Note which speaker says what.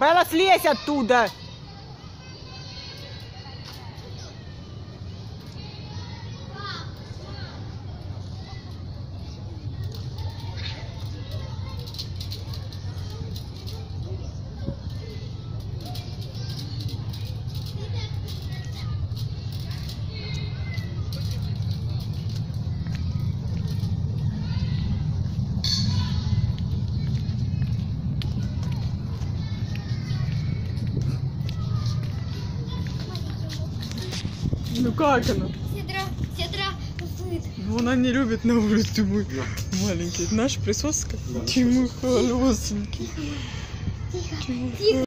Speaker 1: Белла, слезь оттуда! Ну как она?
Speaker 2: Сестра, сыт.
Speaker 1: Ну, Она не любит на улице мой маленький. Наш присоска. Ты мой холосенький.
Speaker 2: Тихо, тихо.